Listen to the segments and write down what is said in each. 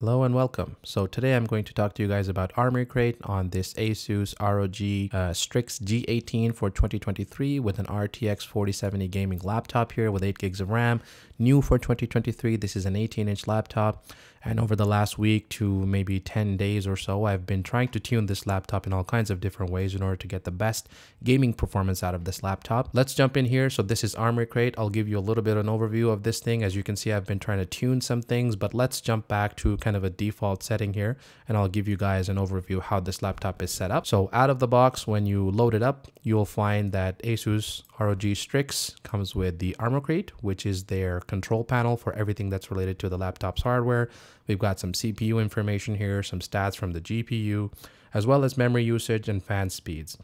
Hello and welcome. So today I'm going to talk to you guys about Armoury Crate on this Asus ROG uh, Strix G18 for 2023 with an RTX 4070 gaming laptop here with 8 gigs of RAM. New for 2023, this is an 18 inch laptop and over the last week to maybe 10 days or so, I've been trying to tune this laptop in all kinds of different ways in order to get the best gaming performance out of this laptop. Let's jump in here. So this is Armoury Crate. I'll give you a little bit of an overview of this thing. As you can see, I've been trying to tune some things, but let's jump back to kind of a default setting here and I'll give you guys an overview how this laptop is set up. So out of the box, when you load it up, you'll find that Asus ROG Strix comes with the Armoury Crate, which is their control panel for everything that's related to the laptop's hardware. We've got some CPU information here, some stats from the GPU, as well as memory usage and fan speeds.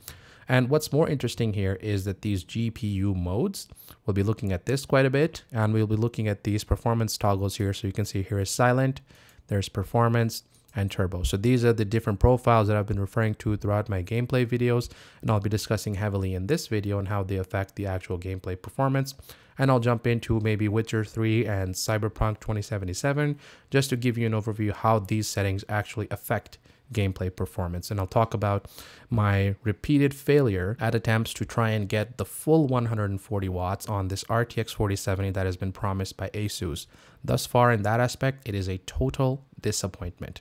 And what's more interesting here is that these GPU modes, we'll be looking at this quite a bit, and we'll be looking at these performance toggles here. So you can see here is silent, there's performance and turbo. So these are the different profiles that I've been referring to throughout my gameplay videos, and I'll be discussing heavily in this video on how they affect the actual gameplay performance. And I'll jump into maybe Witcher 3 and Cyberpunk 2077 just to give you an overview how these settings actually affect gameplay performance. And I'll talk about my repeated failure at attempts to try and get the full 140 watts on this RTX 4070 that has been promised by Asus. Thus far in that aspect, it is a total disappointment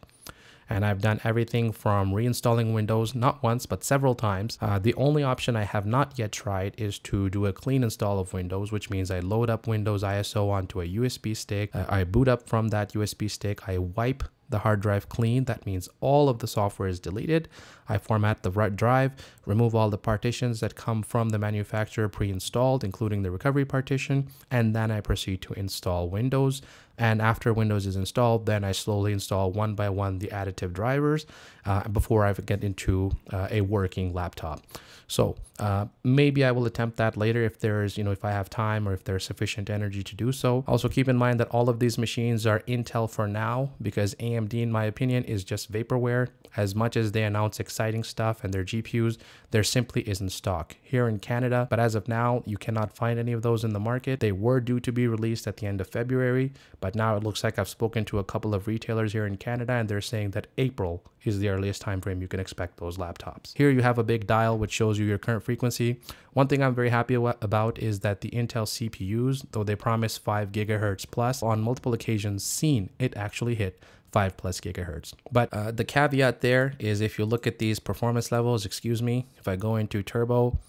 and I've done everything from reinstalling Windows not once but several times. Uh, the only option I have not yet tried is to do a clean install of Windows, which means I load up Windows ISO onto a USB stick, uh, I boot up from that USB stick, I wipe the hard drive clean. That means all of the software is deleted. I format the drive, remove all the partitions that come from the manufacturer pre-installed, including the recovery partition, and then I proceed to install Windows. And after Windows is installed, then I slowly install one by one the additive drivers uh, before I get into uh, a working laptop. So uh, maybe I will attempt that later if there's, you know, if I have time or if there's sufficient energy to do so. Also keep in mind that all of these machines are Intel for now because AMD, in my opinion, is just vaporware. As much as they announce exciting stuff and their GPUs, there simply isn't stock here in Canada. But as of now, you cannot find any of those in the market. They were due to be released at the end of February, but now it looks like I've spoken to a couple of retailers here in Canada and they're saying that April is the earliest time frame you can expect those laptops. Here you have a big dial which shows you your current frequency. One thing I'm very happy about is that the Intel CPUs, though they promise 5 gigahertz plus, on multiple occasions seen it actually hit 5 plus gigahertz. But uh, the caveat there is if you look at these performance levels, excuse me, if I go into turbo,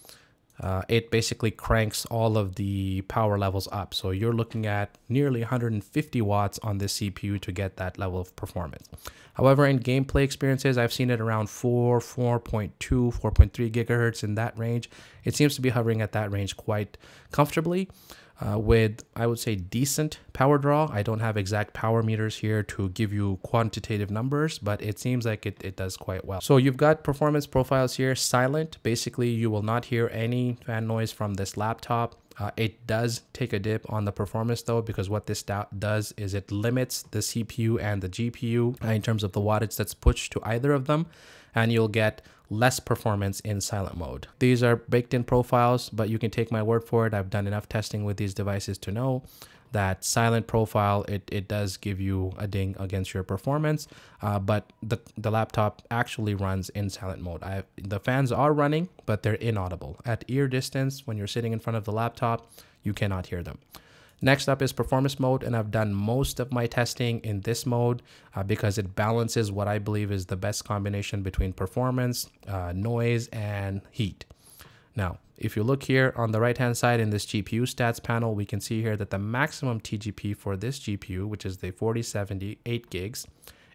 uh, it basically cranks all of the power levels up. So you're looking at nearly 150 watts on this CPU to get that level of performance. However, in gameplay experiences, I've seen it around 4, 4.2, 4.3 gigahertz in that range. It seems to be hovering at that range quite comfortably uh, with, I would say, decent power draw. I don't have exact power meters here to give you quantitative numbers, but it seems like it, it does quite well. So you've got performance profiles here, silent. Basically, you will not hear any fan noise from this laptop. Uh, it does take a dip on the performance though, because what this does is it limits the CPU and the GPU uh, in terms of the wattage that's pushed to either of them, and you'll get less performance in silent mode. These are baked in profiles, but you can take my word for it. I've done enough testing with these devices to know that silent profile, it, it does give you a ding against your performance, uh, but the, the laptop actually runs in silent mode. I, the fans are running, but they're inaudible. At ear distance, when you're sitting in front of the laptop, you cannot hear them. Next up is performance mode, and I've done most of my testing in this mode uh, because it balances what I believe is the best combination between performance, uh, noise, and heat. Now, if you look here on the right hand side in this GPU stats panel, we can see here that the maximum TGP for this GPU, which is the 4070 8 gigs,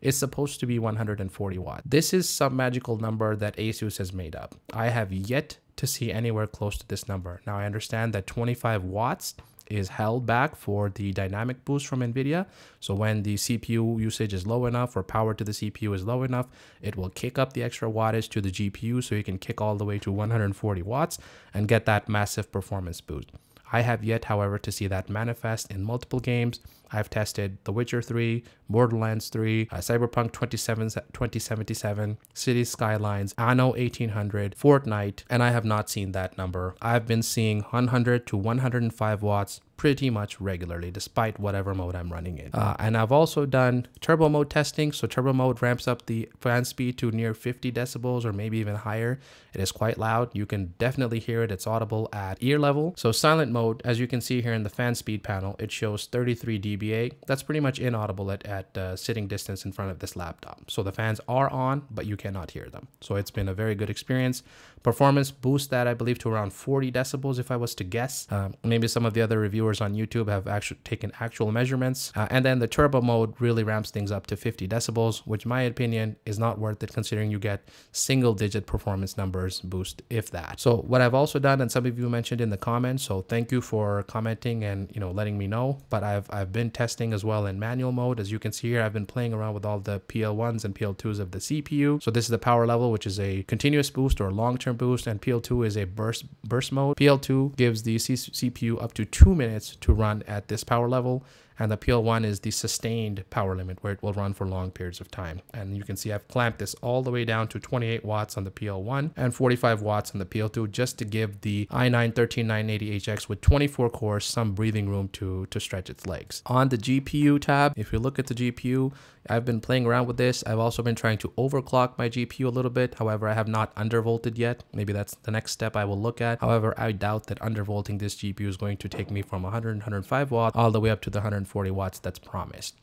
is supposed to be 140 watt. This is some magical number that Asus has made up. I have yet to see anywhere close to this number. Now I understand that 25 watts is held back for the dynamic boost from NVIDIA. So when the CPU usage is low enough or power to the CPU is low enough, it will kick up the extra wattage to the GPU so you can kick all the way to 140 watts and get that massive performance boost. I have yet, however, to see that manifest in multiple games. I've tested The Witcher 3, Borderlands 3, uh, Cyberpunk 2077, City Skylines, Anno 1800, Fortnite, and I have not seen that number. I've been seeing 100 to 105 watts pretty much regularly despite whatever mode I'm running in. Uh, and I've also done turbo mode testing. So turbo mode ramps up the fan speed to near 50 decibels or maybe even higher. It is quite loud. You can definitely hear it. It's audible at ear level. So silent mode, as you can see here in the fan speed panel, it shows 33 dBA. That's pretty much inaudible at, at uh, sitting distance in front of this laptop. So the fans are on, but you cannot hear them. So it's been a very good experience. Performance boost that I believe to around 40 decibels if I was to guess. Uh, maybe some of the other reviewers on YouTube have actually taken actual measurements. Uh, and then the turbo mode really ramps things up to 50 decibels, which my opinion is not worth it considering you get single digit performance numbers boost if that. So what I've also done and some of you mentioned in the comments, so thank you for commenting and you know letting me know, but I've I've been testing as well in manual mode. As you can see here, I've been playing around with all the PL1s and PL2s of the CPU. So this is the power level, which is a continuous boost or long-term boost, and PL2 is a burst burst mode. PL2 gives the C CPU up to two minutes to run at this power level and the PL1 is the sustained power limit where it will run for long periods of time. And you can see I've clamped this all the way down to 28 watts on the PL1 and 45 watts on the PL2 just to give the i9-13980HX with 24 cores some breathing room to, to stretch its legs. On the GPU tab, if you look at the GPU, I've been playing around with this. I've also been trying to overclock my GPU a little bit. However, I have not undervolted yet. Maybe that's the next step I will look at. However, I doubt that undervolting this GPU is going to take me from 100, 105 watts all the way up to the 100 140 watts that's promised.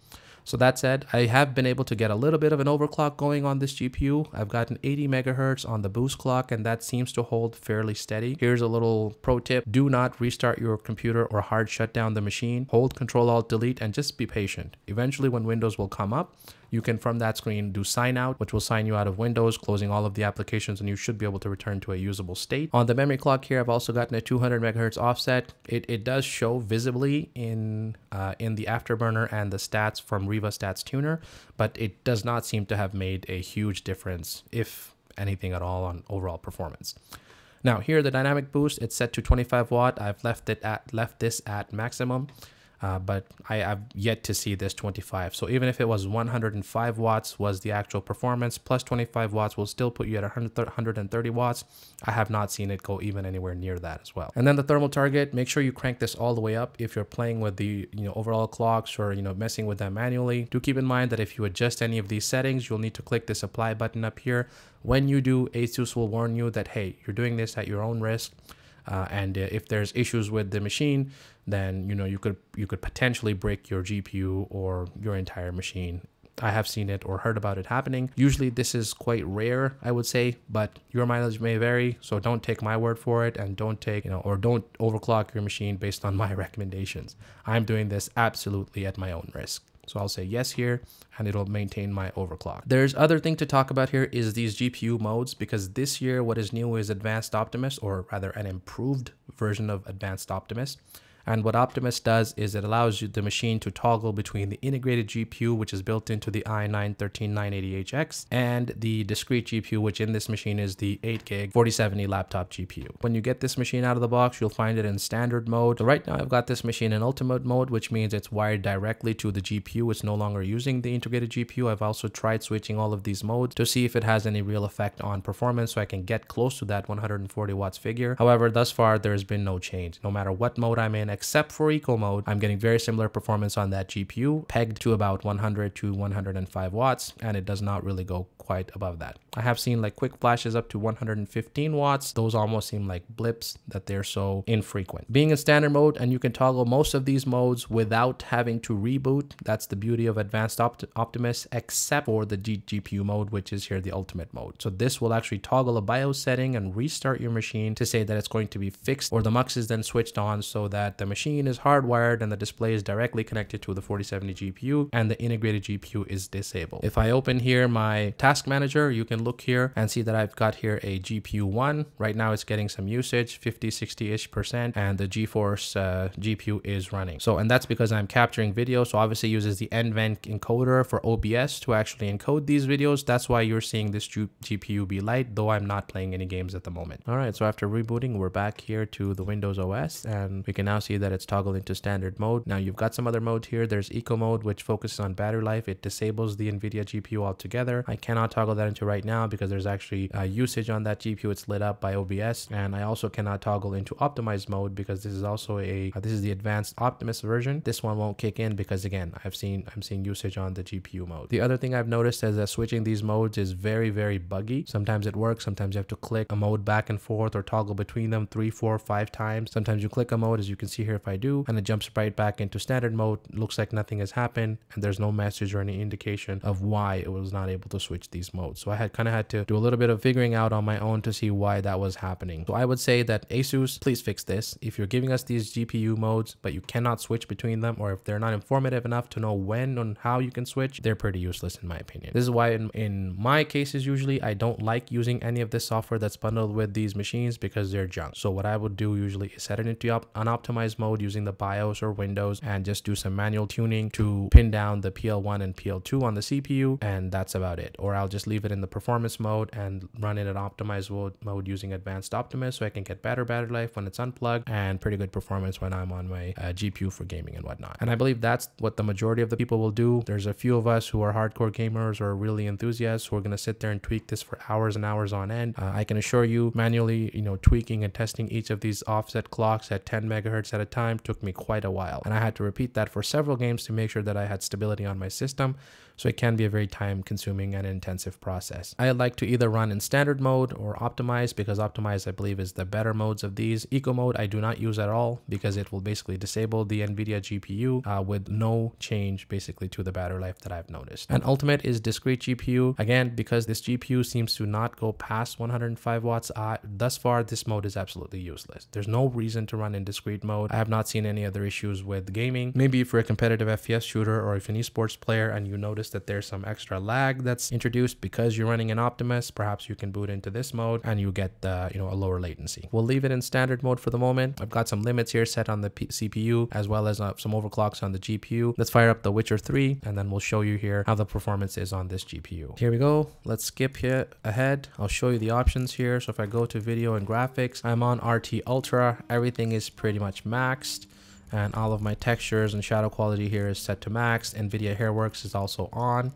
So that said, I have been able to get a little bit of an overclock going on this GPU. I've gotten 80 megahertz on the boost clock and that seems to hold fairly steady. Here's a little pro tip. Do not restart your computer or hard shut down the machine. Hold Control Alt Delete and just be patient. Eventually when Windows will come up, you can from that screen do sign out, which will sign you out of Windows, closing all of the applications, and you should be able to return to a usable state. On the memory clock here, I've also gotten a 200 megahertz offset. It, it does show visibly in uh, in the afterburner and the stats from Riva Stats Tuner, but it does not seem to have made a huge difference, if anything at all, on overall performance. Now here, the dynamic boost, it's set to 25 watt. I've left it at left this at maximum uh, but I, have yet to see this 25. So even if it was 105 watts was the actual performance, plus 25 watts will still put you at 130 watts. I have not seen it go even anywhere near that as well. And then the thermal target, make sure you crank this all the way up if you're playing with the you know overall clocks or you know messing with them manually. Do keep in mind that if you adjust any of these settings, you'll need to click this apply button up here. When you do, ASUS will warn you that hey, you're doing this at your own risk. Uh, and uh, if there's issues with the machine, then you know you could you could potentially break your GPU or your entire machine. I have seen it or heard about it happening. Usually this is quite rare, I would say, but your mileage may vary. So don't take my word for it and don't take, you know, or don't overclock your machine based on my recommendations. I'm doing this absolutely at my own risk. So I'll say yes here and it'll maintain my overclock. There's other thing to talk about here is these GPU modes because this year what is new is Advanced Optimus or rather an improved version of Advanced Optimus. And what Optimus does is it allows you the machine to toggle between the integrated GPU, which is built into the i9-13980HX, and the discrete GPU, which in this machine is the 8 gig 4070 laptop GPU. When you get this machine out of the box, you'll find it in standard mode. So right now I've got this machine in ultimate mode, which means it's wired directly to the GPU. It's no longer using the integrated GPU. I've also tried switching all of these modes to see if it has any real effect on performance so I can get close to that 140 watts figure. However, thus far, there's been no change. No matter what mode I'm in, except for eco mode, I'm getting very similar performance on that GPU, pegged to about 100 to 105 watts, and it does not really go quite above that. I have seen like quick flashes up to 115 watts. Those almost seem like blips that they're so infrequent. Being in standard mode and you can toggle most of these modes without having to reboot. That's the beauty of Advanced Opt Optimus, except for the G GPU mode, which is here the ultimate mode. So this will actually toggle a BIOS setting and restart your machine to say that it's going to be fixed or the mux is then switched on so that the machine is hardwired and the display is directly connected to the 4070 GPU and the integrated GPU is disabled. If I open here my task manager, you can look here and see that I've got here a GPU one. Right now it's getting some usage, 50, 60-ish percent, and the GeForce uh, GPU is running. So, and that's because I'm capturing video. So obviously uses the NVENC encoder for OBS to actually encode these videos. That's why you're seeing this GPU be light, though I'm not playing any games at the moment. All right, so after rebooting, we're back here to the Windows OS, and we can now see see that it's toggled into standard mode. Now you've got some other modes here. There's eco mode, which focuses on battery life. It disables the NVIDIA GPU altogether. I cannot toggle that into right now because there's actually uh, usage on that GPU. It's lit up by OBS. And I also cannot toggle into optimized mode because this is also a, uh, this is the advanced Optimus version. This one won't kick in because again, I've seen, I'm seeing usage on the GPU mode. The other thing I've noticed is that switching these modes is very, very buggy. Sometimes it works. Sometimes you have to click a mode back and forth or toggle between them three, four, five times. Sometimes you click a mode as you can see here if I do, and it jumps right back into standard mode. Looks like nothing has happened and there's no message or any indication of why it was not able to switch these modes. So I had kind of had to do a little bit of figuring out on my own to see why that was happening. So I would say that Asus, please fix this. If you're giving us these GPU modes, but you cannot switch between them, or if they're not informative enough to know when and how you can switch, they're pretty useless in my opinion. This is why in, in my cases, usually I don't like using any of this software that's bundled with these machines because they're junk. So what I would do usually is set it into mode using the BIOS or Windows and just do some manual tuning to pin down the PL1 and PL2 on the CPU and that's about it. Or I'll just leave it in the performance mode and run it at optimized mode using advanced Optimus so I can get better battery life when it's unplugged and pretty good performance when I'm on my uh, GPU for gaming and whatnot. And I believe that's what the majority of the people will do. There's a few of us who are hardcore gamers or really enthusiasts who are going to sit there and tweak this for hours and hours on end. Uh, I can assure you manually, you know, tweaking and testing each of these offset clocks at 10 megahertz at a time took me quite a while. And I had to repeat that for several games to make sure that I had stability on my system so it can be a very time consuming and intensive process. I like to either run in standard mode or optimize because optimized I believe is the better modes of these. Eco mode I do not use at all because it will basically disable the NVIDIA GPU uh, with no change basically to the battery life that I've noticed. And ultimate is discrete GPU. Again, because this GPU seems to not go past 105 watts, uh, thus far this mode is absolutely useless. There's no reason to run in discrete mode. I have not seen any other issues with gaming. Maybe for a competitive FPS shooter or if an esports player and you notice notice that there's some extra lag that's introduced because you're running an Optimus. Perhaps you can boot into this mode and you get the, you know, a lower latency. We'll leave it in standard mode for the moment. I've got some limits here set on the P CPU as well as uh, some overclocks on the GPU. Let's fire up the Witcher 3 and then we'll show you here how the performance is on this GPU. Here we go. Let's skip here ahead. I'll show you the options here. So if I go to video and graphics, I'm on RT Ultra. Everything is pretty much maxed and all of my textures and shadow quality here is set to max. NVIDIA Hairworks is also on.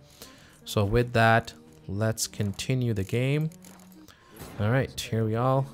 So with that, let's continue the game. All right, here we are.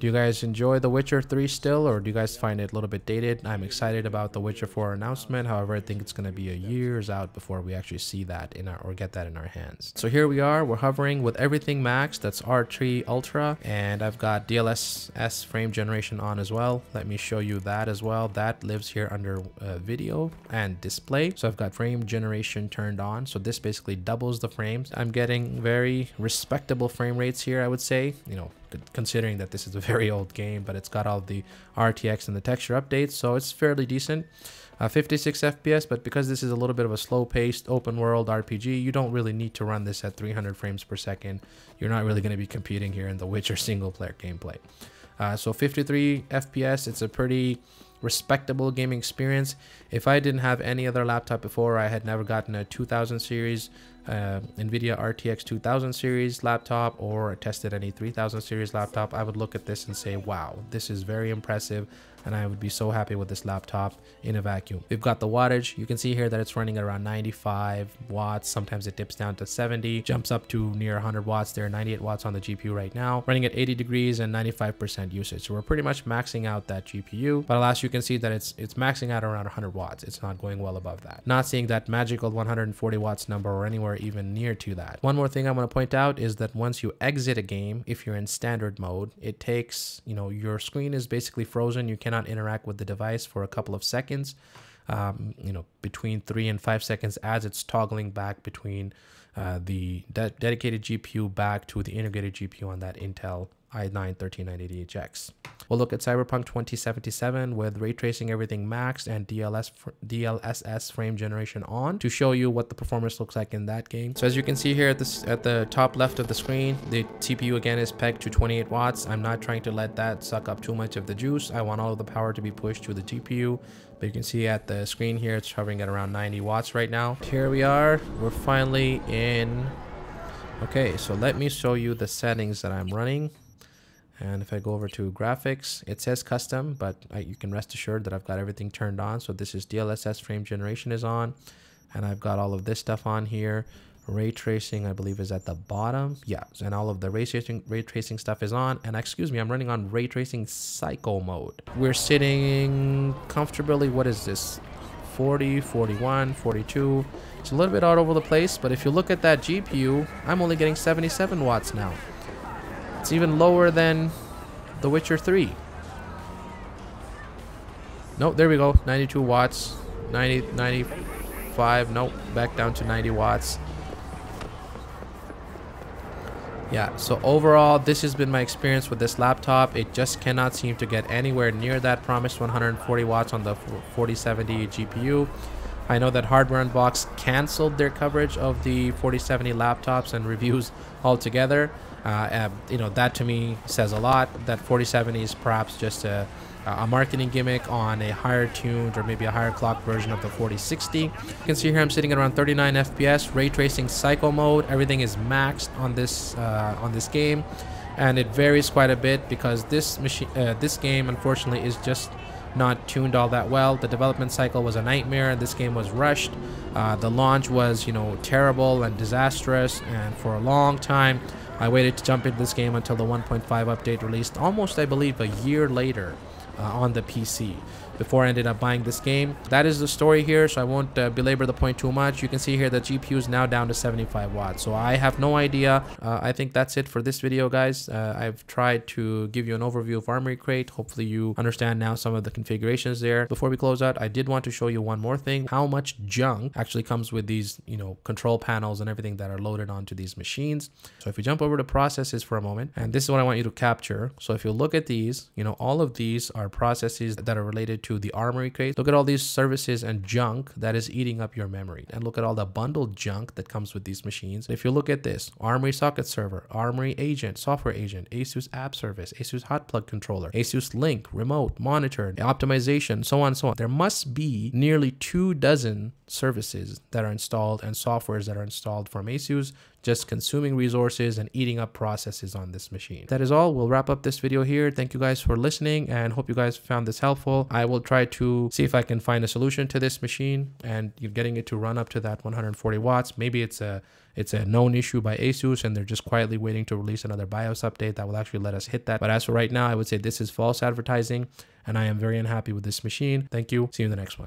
Do you guys enjoy The Witcher 3 still, or do you guys find it a little bit dated? I'm excited about The Witcher 4 announcement. However, I think it's going to be a years out before we actually see that in our or get that in our hands. So here we are. We're hovering with everything maxed. That's RT Ultra, and I've got DLSS frame generation on as well. Let me show you that as well. That lives here under uh, video and display. So I've got frame generation turned on. So this basically doubles the frames. I'm getting very respectable frame rates here, I would say. You know, considering that this is a very old game, but it's got all the RTX and the texture updates, so it's fairly decent. Uh, 56 FPS, but because this is a little bit of a slow-paced open world RPG, you don't really need to run this at 300 frames per second. You're not really going to be competing here in the Witcher single-player gameplay. Uh, so 53 FPS, it's a pretty respectable gaming experience. If I didn't have any other laptop before, I had never gotten a 2000 series uh, NVIDIA RTX 2000 series laptop or tested any 3000 series laptop, I would look at this and say, wow, this is very impressive and I would be so happy with this laptop in a vacuum. We've got the wattage. You can see here that it's running around 95 watts. Sometimes it dips down to 70, jumps up to near 100 watts. There are 98 watts on the GPU right now, running at 80 degrees and 95% usage. So we're pretty much maxing out that GPU. But alas, you can see that it's it's maxing out around 100 watts. It's not going well above that. Not seeing that magical 140 watts number or anywhere even near to that. One more thing I want to point out is that once you exit a game, if you're in standard mode, it takes, you know, your screen is basically frozen. You can interact with the device for a couple of seconds, um, you know, between three and five seconds as it's toggling back between uh, the de dedicated GPU back to the integrated GPU on that Intel i9-13980HX. We'll look at Cyberpunk 2077 with ray tracing everything maxed and DLS DLSS frame generation on to show you what the performance looks like in that game. So as you can see here at this at the top left of the screen, the CPU again is pegged to 28 watts. I'm not trying to let that suck up too much of the juice. I want all of the power to be pushed to the GPU. But you can see at the screen here, it's hovering at around 90 watts right now. Here we are. We're finally in. Okay, so let me show you the settings that I'm running And if I go over to graphics, it says custom, but I, you can rest assured that I've got everything turned on. So this is DLSS frame generation is on, and I've got all of this stuff on here. Ray tracing, I believe, is at the bottom. Yeah, and all of the ray tracing, ray tracing stuff is on. And excuse me, I'm running on ray tracing Psycho mode. We're sitting comfortably. What is this? 40, 41, 42. It's a little bit all over the place, but if you look at that GPU, I'm only getting 77 watts now. It's even lower than The Witcher 3. Nope, there we go. 92 watts. 90, 95. Nope, back down to 90 watts. Yeah, so overall, this has been my experience with this laptop. It just cannot seem to get anywhere near that promised 140 watts on the 4070 GPU. I know that Hardware Unbox canceled their coverage of the 4070 laptops and reviews altogether. Uh, uh, you know, that to me says a lot. That 4070 is perhaps just a a marketing gimmick on a higher tuned or maybe a higher clock version of the 4060. You can see here I'm sitting at around 39 FPS, ray tracing Psycho mode. Everything is maxed on this uh, on this game, and it varies quite a bit because this machine uh, this game unfortunately is just not tuned all that well. The development cycle was a nightmare. This game was rushed. Uh, the launch was, you know, terrible and disastrous. And for a long time, I waited to jump into this game until the 1.5 update released almost, I believe, a year later uh, on the PC before I ended up buying this game. That is the story here, so I won't uh, belabor the point too much. You can see here the GPU is now down to 75 watts, so I have no idea. Uh, I think that's it for this video, guys. Uh, I've tried to give you an overview of Armoury Crate. Hopefully you understand now some of the configurations there. Before we close out, I did want to show you one more thing, how much junk actually comes with these, you know, control panels and everything that are loaded onto these machines. So if we jump over to processes for a moment, and this is what I want you to capture. So if you look at these, you know, all of these are processes that are related to the Armoury crate. Look at all these services and junk that is eating up your memory. And look at all the bundled junk that comes with these machines. If you look at this, Armoury socket server, Armoury agent, software agent, ASUS app service, ASUS hot plug controller, ASUS link, remote, monitor, optimization, so on and so on. There must be nearly two dozen services that are installed and softwares that are installed from ASUS just consuming resources and eating up processes on this machine. That is all. We'll wrap up this video here. Thank you guys for listening and hope you guys found this helpful. I will try to see if I can find a solution to this machine and getting it to run up to that 140 watts. Maybe it's a it's a known issue by Asus and they're just quietly waiting to release another BIOS update that will actually let us hit that. But as for right now, I would say this is false advertising and I am very unhappy with this machine. Thank you. See you in the next one.